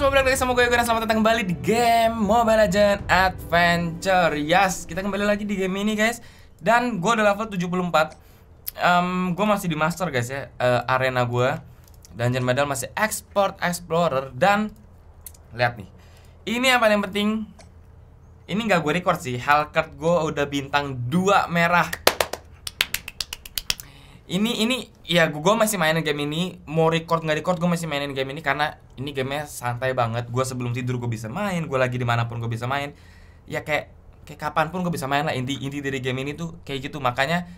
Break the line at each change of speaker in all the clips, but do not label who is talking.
semua balik lagi sama gue dan selamat datang kembali di game Mobile Legend Adventure. Yes, kita kembali lagi di game ini guys. Dan gue udah level 74 um, Gue masih di master guys ya. Uh, Arena gue Dungeon Medal masih Export Explorer Dan Lihat nih. Ini yang paling penting. Ini gak gue record sih. Hellcard gue udah bintang 2 merah. Ini ini ya gue masih mainin game ini. Mau record nggak record gue masih mainin game ini karena ini gamenya santai banget. Gue sebelum tidur gue bisa main gue lagi di mana pun gue bisa main. Ya kayak kayak kapan pun gue bisa main lah. Inti inti dari game ini tuh kayak gitu. Makanya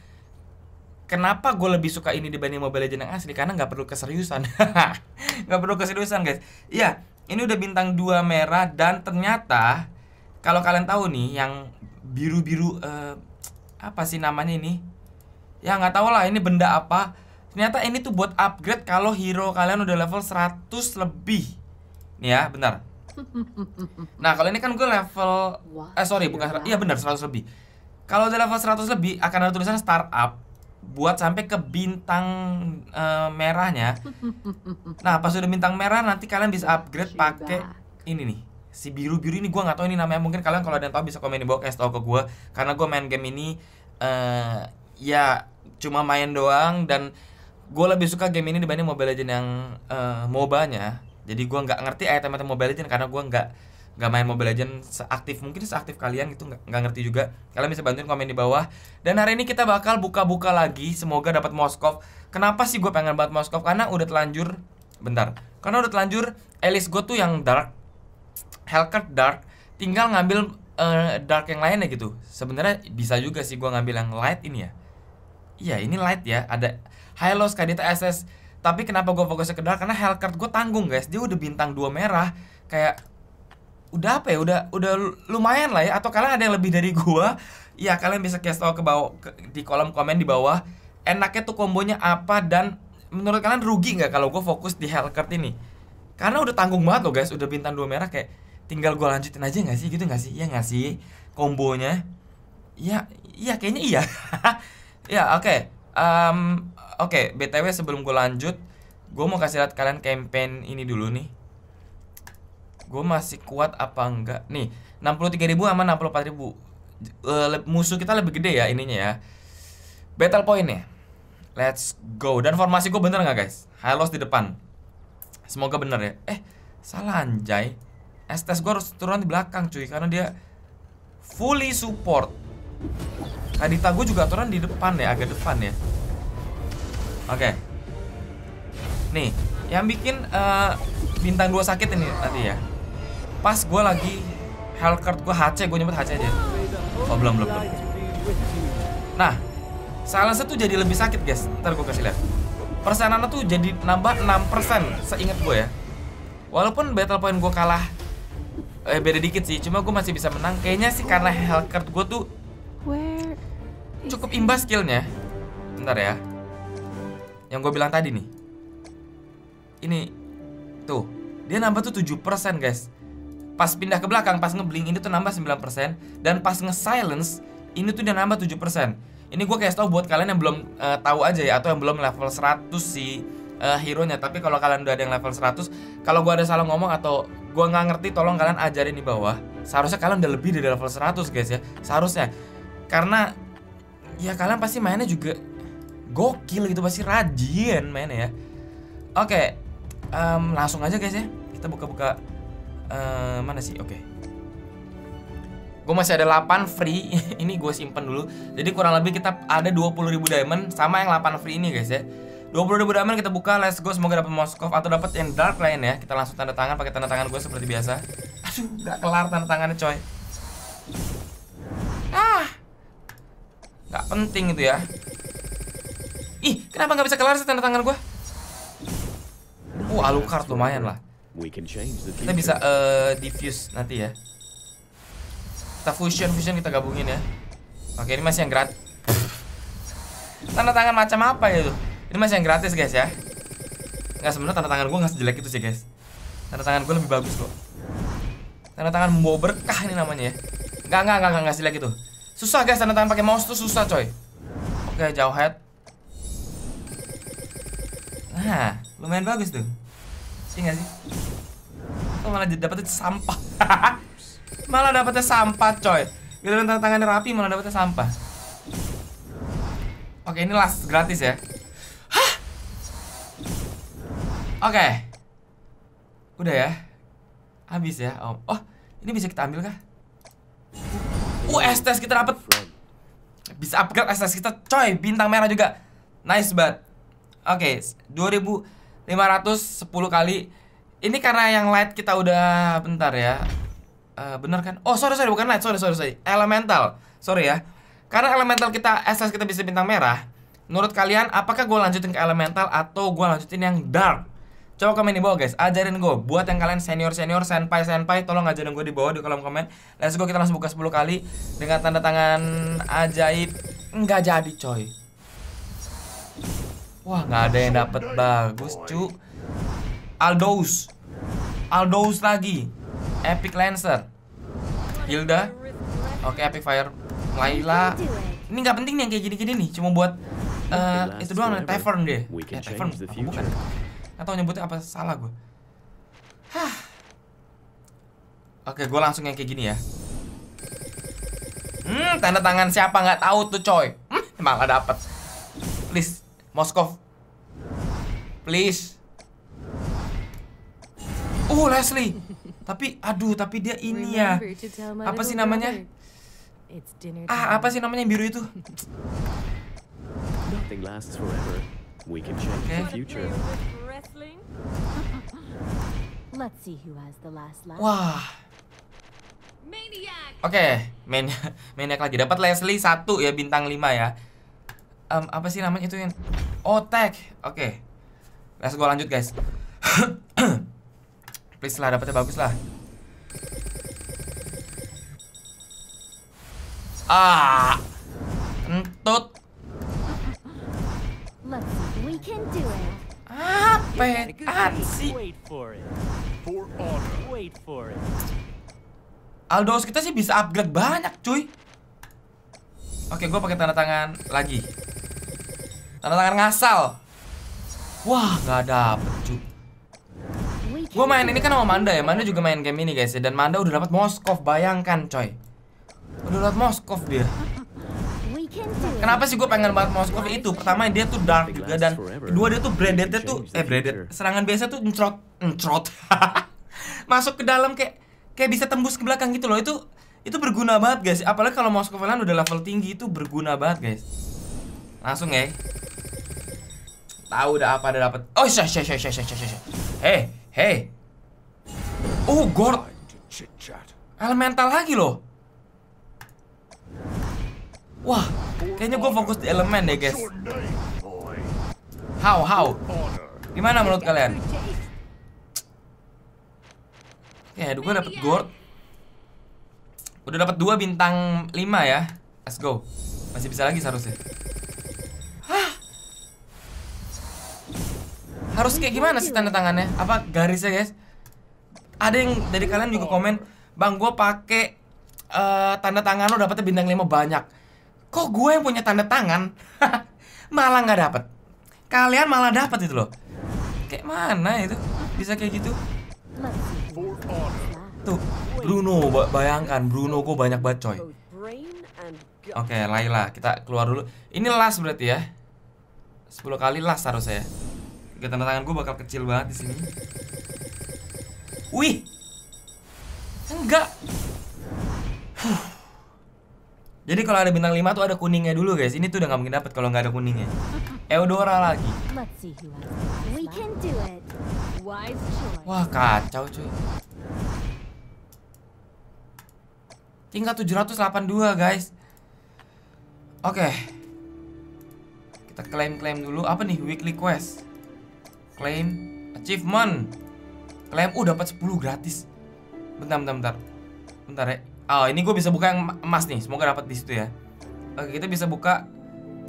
kenapa gue lebih suka ini dibanding Mobile Legends yang asli? Karena nggak perlu keseriusan. Nggak perlu keseriusan guys. Iya ini udah bintang dua merah dan ternyata kalau kalian tahu nih yang biru biru uh, apa sih namanya ini? Ya nggak tahu lah ini benda apa ternyata ini tuh buat upgrade kalau hero kalian udah level 100 lebih. Nih ya benar nah kalau ini kan gue level eh sorry bukan iya benar 100 lebih. Kalau udah level 100 lebih akan ada tulisan startup buat sampai ke bintang uh, merahnya. Nah pas udah bintang merah nanti kalian bisa upgrade pakai ini nih si biru biru ini. Gue nggak tahu ini namanya. Mungkin kalian kalau ada yang tahu bisa komen di bawah kasih tau ke gue karena gue main game ini uh, ya cuma main doang dan gue lebih suka game ini dibanding Mobile Legends yang uh, MOBA-nya. Jadi gue nggak ngerti item-item Mobile Legends karena gue nggak nggak main Mobile Legends seaktif mungkin seaktif kalian itu nggak ngerti juga. Kalian bisa bantuin komen di bawah. Dan hari ini kita bakal buka-buka lagi. Semoga dapat Moskov. Kenapa sih gue pengen banget Moskov? Karena udah telanjur. Bentar. Karena udah telanjur. Elis gue tuh yang dark. Hellcat dark. Tinggal ngambil uh, dark yang lainnya gitu. Sebenarnya bisa juga sih gue ngambil yang light ini ya Iya ini light ya Ada Hylos Kadita SS Tapi kenapa gue fokusnya ke dark? Karena Hellcard gue tanggung guys. Dia udah bintang 2 merah. Kayak Udah apa ya? Udah udah lumayan lah ya. Atau kalian ada yang lebih dari gue Ya kalian bisa kasih tau ke bawah ke, Di kolom komen di bawah. Enaknya tuh kombonya apa Dan menurut kalian rugi nggak kalau gue fokus di Hellcard ini? Karena udah tanggung banget loh guys. Udah bintang 2 merah kayak Tinggal gue lanjutin aja gak sih? Gitu gak sih? Iya gak sih? Kombonya? Ya, iya kayaknya iya. Ya, oke. Okay. Um, oke, okay, BTW sebelum gue lanjut, gue mau kasih lihat kalian campaign ini dulu nih. Gue masih kuat apa enggak? Nih, 63 ribu sama 64 ribu. Uh, musuh kita lebih gede ya ininya ya. Battle point nih. Let's go. Dan formasi gue bener nggak guys? Hylos di depan. Semoga bener ya. Eh, salah anjay. Estes gue harus turun di belakang cuy karena dia fully support. Kadita gue juga aturan di depan ya, agak depan ya. Oke. Okay. Nih, yang bikin uh, bintang dua sakit ini tadi ya. Pas gue lagi Hellcurt gue HC, gue nyebut HC aja. Oh, belum, belum, belum. Nah, silence tuh jadi lebih sakit guys. Ntar gue kasih lihat. Persenannya tuh jadi nambah 6% seingat gue ya. Walaupun battle point gue kalah eh, beda dikit sih, cuma gue masih bisa menang. Kayaknya sih karena Hellcurt gue tuh cukup imbas skillnya Bentar ya Yang gue bilang tadi nih. Ini Tuh Dia nambah tuh 7% guys. Pas pindah ke belakang Pas ngebling ini tuh nambah 9% Dan pas nge-silence Ini tuh dia nambah 7% Ini gue kayak tau buat kalian yang belum uh, tahu aja ya Atau yang belum level 100 si uh, hero-nya. Tapi kalau kalian udah ada yang level 100 Kalau gue ada salah ngomong atau gue nggak ngerti Tolong kalian ajarin di bawah. Seharusnya kalian udah lebih dari level 100 guys ya. Seharusnya. Karena ya kalian pasti mainnya juga gokil gitu pasti rajin mainnya ya. Oke okay, um, langsung aja guys ya. Kita buka-buka uh, mana sih? Oke. Okay. gue masih ada 8 free. Ini gue simpen dulu. Jadi kurang lebih kita ada 20.000 diamond sama yang 8 free ini guys ya. 20.000 diamond kita buka let's go. Semoga dapat Moskov atau dapat yang dark lain ya. Kita langsung tanda tangan pakai tanda tangan gue seperti biasa. Aduh gak kelar tanda tangannya coy. Ah! Gak penting itu ya Ih, kenapa gak bisa kelar sih tanda tangan gue? Uh, Alucard lumayan lah. Kita bisa uh, diffuse nanti ya. Kita fusion, fusion kita gabungin ya. Oke, ini masih yang gratis Tanda tangan macam apa ya tuh? Ini masih yang gratis guys ya. Nggak sebenarnya tanda tangan gue nggak sejelek itu sih guys. Tanda tangan gue lebih bagus kok. Tanda tangan membawa berkah ini namanya ya. Nggak, nggak, nggak, nggak, nggak sejelek itu. Susah guys tanda tangan pakai mouse tuh susah coy. Oke, jauh head. Nah, lumayan bagus tuh. Sih gak sih? Oh, malah dapetnya sampah. malah dapetnya sampah, coy. Giliran tangannya rapi malah dapetnya sampah. Oke, ini last gratis ya. Hah? Oke. Udah ya. Habis ya, Om. Oh, ini bisa kita ambil kah? Uh, STS kita dapet. Bisa upgrade STS kita, coy. Bintang merah juga. Nice banget. Oke, 2510 kali. Ini karena yang light kita udah bentar ya. Uh, bener kan? Oh, sorry sorry bukan light. Sorry sorry sorry. Elemental. Sorry ya. Karena elemental kita SS kita bisa bintang merah. Menurut kalian apakah gue lanjutin ke elemental atau gue lanjutin yang dark? Coba komen di bawah guys, ajarin gue Buat yang kalian senior-senior, senpai-senpai Tolong ajarin gue di bawah di kolom komen Let's go kita langsung buka 10 kali Dengan tanda tangan ajaib Nggak jadi coy Wah nggak ada yang dapet bagus cu. Aldos Aldos lagi. Epic Lancer. Hilda. Oke Epic Fire. Laila. Ini nggak penting nih yang kayak gini-gini nih Cuma buat uh, Itu doang nih Tavern deh Ya Tavern bukan? Atau nyebutnya apa salah gue Hah. Oke gue langsung yang kayak gini ya. Hmm tanda tangan siapa nggak tahu tuh coy. Hmm, Malah dapet. Please Moskov Please Oh Leslie Tapi aduh tapi dia ini ya Apa sih namanya Ah, apa sih namanya yang biru itu?
Nothing lasts forever. We can change
Okay.
the future.
Let's see who has the last laugh.
Wah. Oke, main maniak lagi. Dapat Leslie satu ya bintang 5 ya. Em, apa sih namanya itu yang Oh, tag. Oke. Let's go lanjut, guys. Please lah dapetnya bagus lah. Ah. Entut.
Let's see. We can do it.
Apaan sih? Aldos kita sih bisa upgrade banyak, cuy. Oke, gue pakai tanda tangan lagi. Tanda tangan ngasal. Wah, nggak.
We can
Gue main ini kan sama Manda ya. Manda juga main game ini guys ya. Dan Manda udah dapat Moskov. Bayangkan, coy. Udah dapat Moskov dia. Kenapa sih gue pengen banget Moskov itu? Pertama dia tuh dark juga dan kedua dia tuh brandednya tuh eh branded. Serangan biasa tuh encrot, encrot. Masuk ke dalam kayak kayak bisa tembus ke belakang gitu loh. Itu itu berguna banget guys. Apalagi kalau Moskov udah level tinggi itu berguna banget guys. Langsung ya. Tahu udah apa ada dapat. Oh, syah syah syah syah syah. Hey, hey. Oh,
chat.
elemental lagi loh. Wah, kayaknya gue fokus di elemen deh guys. How, how? Gimana menurut kalian? Oke, gue dapet gold. Udah dapat dua bintang 5 ya. Let's go. Masih bisa lagi seharusnya. Harus kayak gimana sih tanda tangannya? Apa garisnya, guys? Ada yang dari kalian juga komen, "Bang, gue pakai eh, tanda tangan lo dapetnya bintang 5 banyak." Kok gue yang punya tanda tangan malah nggak dapet? Kalian malah dapat itu loh. Kayak mana itu? Bisa kayak gitu? Tuh, Bruno, ba- bayangkan Bruno kok banyak banget coy. Oke, Laila, kita keluar dulu. Ini last berarti ya. 10 kali last harus saya. Tiga tanda tangan gue bakal kecil banget di sini. Wih. Enggak. Huh. Jadi kalau ada bintang 5 tuh ada kuningnya dulu guys. Ini tuh udah nggak mungkin dapet kalau nggak ada kuningnya. Eudora lagi. Wah kacau cuy Tingkat 782 guys Oke Kita klaim-klaim dulu Apa nih weekly quest Claim Achievement Claim Uh dapat 10 gratis Bentar bentar bentar Bentar ya Oh ini gue bisa buka yang em- emas nih Semoga dapat di situ ya Oke kita bisa buka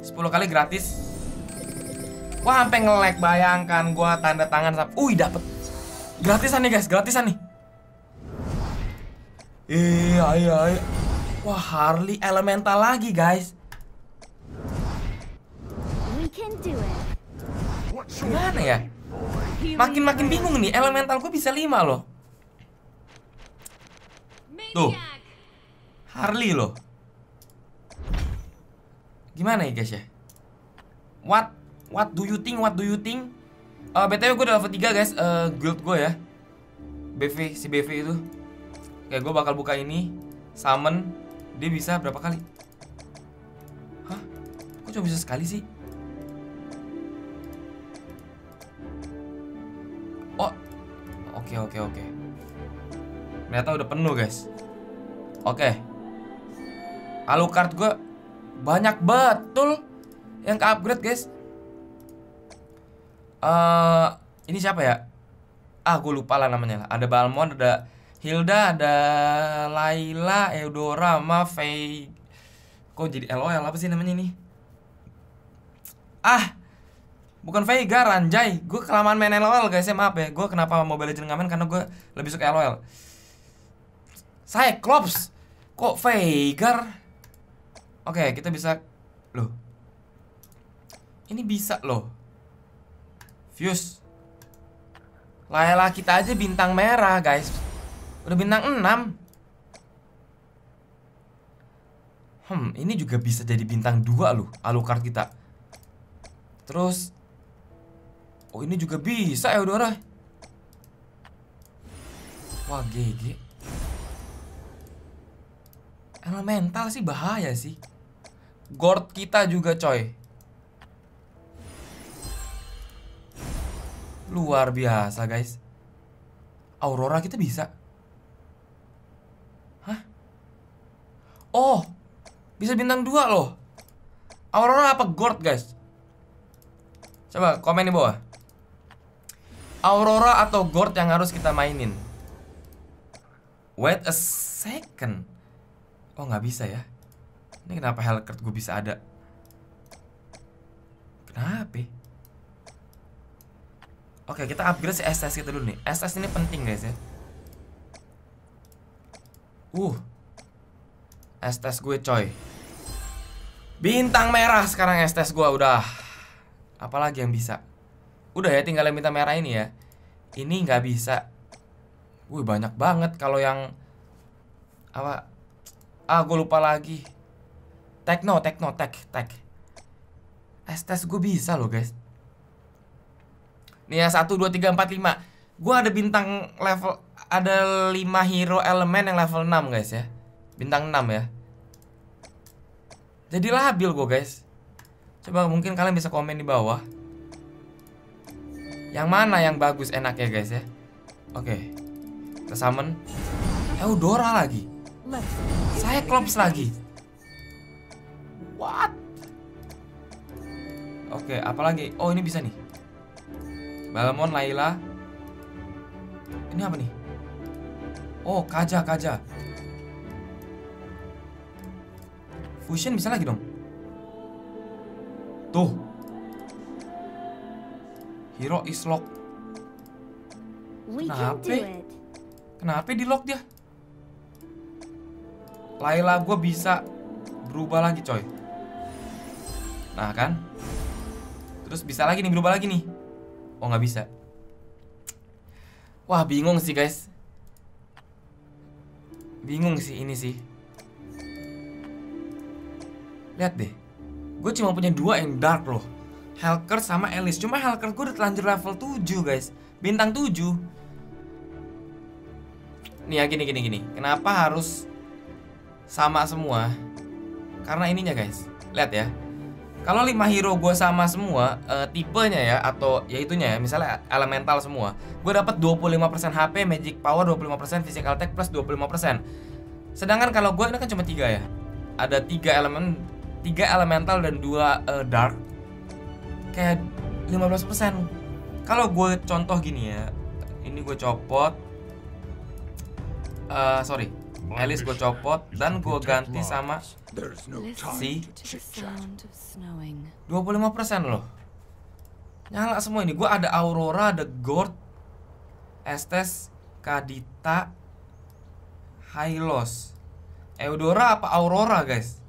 10 kali gratis Wah sampai nge-lag bayangkan gua tanda tangan sap. Wih dapet gratisan nih guys, gratisan nih. Iya iya iya. Wah Harley elemental lagi guys.
We can do it.
What's your
Gimana ya? Makin makin bingung nih. Elemental gua bisa 5 loh. Tuh. Harley loh. Gimana ya guys ya? What what do you think? What do you think? Eh BTW gue udah level 3 guys, eh guild gue ya. BV si BV itu. Oke, gue bakal buka ini. Summon dia bisa berapa kali? Hah? Kok cuma bisa sekali sih? Oke, oke, oke. Ternyata udah penuh, guys. Oke. Alucard gue banyak betul yang ke upgrade, guys. eh ini siapa ya? Ah, gue lupa lah namanya. Ada Balmond, ada Hilda, ada Laila, Eudora, Faye. Kok jadi LOL apa sih namanya ini? Ah, bukan Veigar anjay. Gue kelamaan main LOL guys, ya maaf ya. Gue kenapa Mobile Legends nggak main karena gue lebih suka LOL. Cyclops. Kok Veigar? Oke, kita bisa loh. Ini bisa loh. Fuse. Layla kita aja bintang merah, guys. Udah bintang 6. Hmm, ini juga bisa jadi bintang 2 loh, Alucard kita. Terus Oh, ini juga bisa Eudora. Wah, GG. Elemental sih bahaya sih. Gord kita juga, coy. Luar biasa, guys. Aurora kita bisa. Hah? Oh, bisa bintang 2 loh. Aurora apa Gord, guys? Coba komen di bawah. Aurora atau Gord yang harus kita mainin? Wait a second. Oh, nggak bisa ya. Ini kenapa Hellcurt gue bisa ada? Kenapa? Oke, kita upgrade si SS kita dulu nih. SS ini penting guys ya. Uh. SS gue coy. Bintang merah sekarang SS gue udah. Apalagi yang bisa? Udah ya tinggal yang bintang merah ini ya. Ini nggak bisa. Wih banyak banget kalau yang apa? Ah gue lupa lagi. Tekno, Tekno, Tek, Tek. SS gue bisa loh guys. Nih ya 1, 2, 3, 4, 5 Gue ada bintang level Ada 5 hero elemen yang level 6 guys ya Bintang 6 ya Jadi labil gue guys Coba mungkin kalian bisa komen di bawah Yang mana yang bagus enak ya guys ya Oke Kita summon Eudora lagi Cyclops lagi What? Oke, apalagi? Oh, ini bisa nih. Balmon, Laila. Ini apa nih? Oh, Kaja, Kaja. Fusion bisa lagi dong. Tuh. Hero is lock.
We can
Kenapa? Kenapa di lock dia? Laila gue bisa berubah lagi coy. Nah kan? Terus bisa lagi nih berubah lagi nih. Oh nggak bisa. Wah bingung sih guys. Bingung sih ini sih. Lihat deh. Gue cuma punya dua yang dark loh. Helker sama Alice. Cuma Helker gue udah telanjur level 7 guys. Bintang 7. Nih ya gini gini gini. Kenapa harus sama semua? Karena ininya guys. Lihat ya. Kalau 5 hero gue sama semua, eh, tipenya ya atau ya itunya ya, misalnya elemental semua, gue dapat 25% HP, magic power 25%, physical attack plus 25%. Sedangkan kalau gue ini kan cuma tiga ya. Ada tiga elemen, tiga elemental dan dua eh, dark. Kayak 15%. Kalau gue contoh gini ya, ini gue copot. eh sorry, Alice gue copot dan gue ganti sama si
to chit chat.
Sound of snowing.
25% loh. Nyala semua ini. Gua ada Aurora, ada Gord, Estes, Kadita, Hylos. Eudora apa Aurora, guys?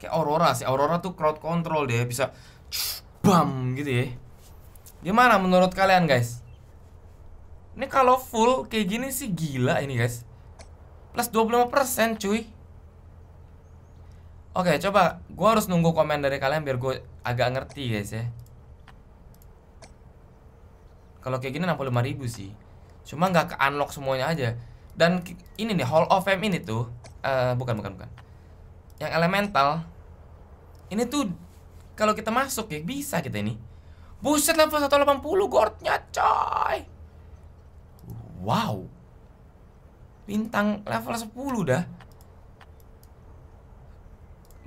Kayak Aurora sih. Aurora tuh crowd control dia bisa bam gitu ya. Gimana menurut kalian, guys? Ini kalau full kayak gini sih gila ini, guys. Plus 25% cuy Oke coba Gue harus nunggu komen dari kalian biar gue agak ngerti guys ya Kalau kayak gini 65 ribu sih Cuma nggak ke unlock semuanya aja Dan ini nih Hall of Fame ini tuh eh Bukan bukan bukan Yang elemental Ini tuh Kalau kita masuk ya bisa kita ini. Buset level 180 gordnya coy. Wow. Bintang level 10 dah.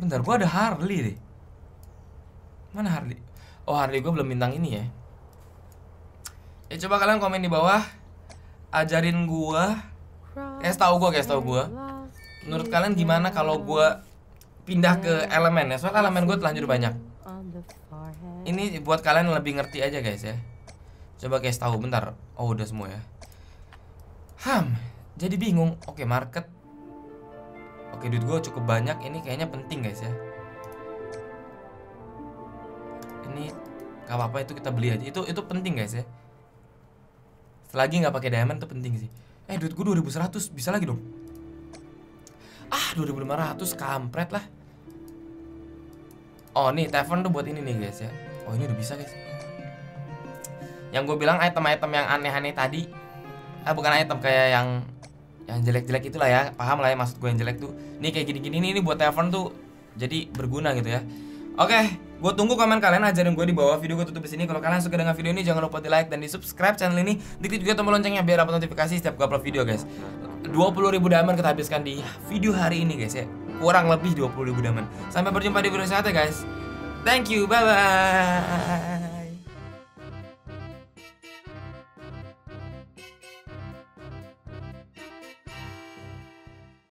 Bentar gua ada Harley deh. Mana Harley? Oh Harley gue belum bintang ini ya. Ya coba kalian komen di bawah. Ajarin gua. Kasih tahu gua, kasih tahu gua. Menurut kalian gimana kalau gua pindah ke elemen ya? Soalnya elemen gue telanjur banyak Ini buat kalian lebih ngerti aja guys ya. Coba guys tahu bentar. Oh udah semua ya. Ham Jadi bingung. Oke market. Oke duit gue cukup banyak. Ini kayaknya penting guys ya. Ini Gak apa-apa itu kita beli aja. Itu itu penting guys ya. Selagi nggak pakai diamond itu penting sih. Eh duit gue 2100 Bisa lagi dong. Ah 2500 kampret lah. Oh nih Tavern tuh buat ini nih guys ya Oh ini udah bisa guys Yang gue bilang item-item yang aneh-aneh tadi Ah bukan item kayak yang Yang jelek-jelek itulah ya Paham lah ya maksud gue yang jelek tuh Nih kayak gini-gini ini buat Tavern tuh Jadi berguna gitu ya Oke, gue tunggu komen kalian ajarin gue di bawah video gue tutup di sini. Kalau kalian suka dengan video ini jangan lupa di like dan di subscribe channel ini. Dikit juga tombol loncengnya biar dapat notifikasi setiap gue upload video guys. 20.000 ribu diamond kita habiskan di video hari ini guys ya. Kurang lebih 20.000 ribu diamond. Sampai berjumpa di video selanjutnya guys. Thank you, bye bye.